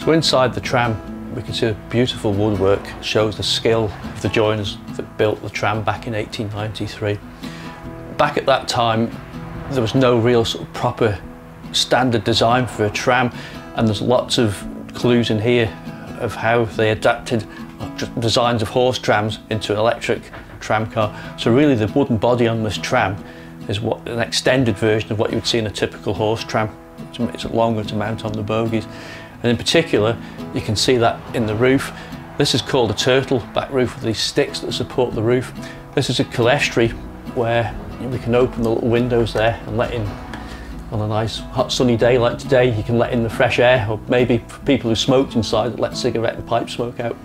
So inside the tram we can see a beautiful woodwork shows the skill of the joiners that built the tram back in 1893. Back at that time there was no real sort of proper standard design for a tram and there's lots of clues in here of how they adapted uh, designs of horse trams into an electric tram car. So really the wooden body on this tram is what an extended version of what you would see in a typical horse tram. It's longer to mount on the bogies. And in particular, you can see that in the roof. This is called a turtle back roof with these sticks that support the roof. This is a clerestory where we can open the little windows there and let in on a nice hot sunny day like today you can let in the fresh air or maybe for people who smoked inside let cigarette and pipe smoke out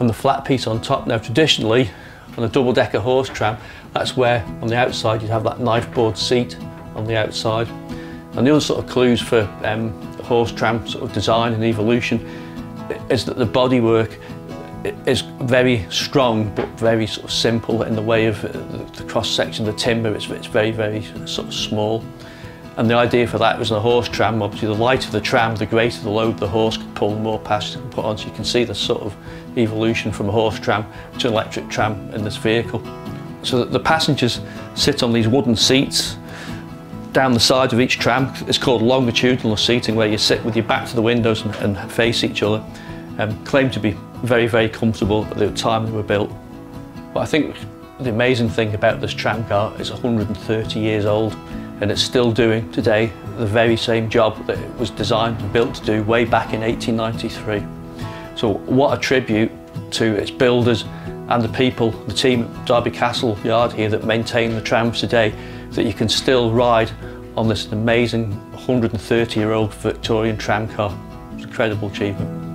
and the flat piece on top now traditionally on a double decker horse tram that's where on the outside you'd have that knife board seat on the outside and the other sort of clues for um, horse tram sort of design and evolution is that the bodywork is very strong but very sort of simple in the way of uh, the cross section of the timber it's, it's very very sort of small. And the idea for that was a horse tram obviously the lighter the tram the greater the load the horse could pull the more passengers can put on. So you can see the sort of evolution from a horse tram to an electric tram in this vehicle. So the passengers sit on these wooden seats down the side of each tram it's called longitudinal seating where you sit with your back to the windows and, and face each other um, claimed to be very, very comfortable at the time they were built. But I think the amazing thing about this tram car is 130 years old and it's still doing today the very same job that it was designed and built to do way back in 1893. So what a tribute to its builders and the people, the team at Derby Castle Yard here that maintain the trams today, that you can still ride on this amazing 130 year old Victorian tram car. It's an incredible achievement.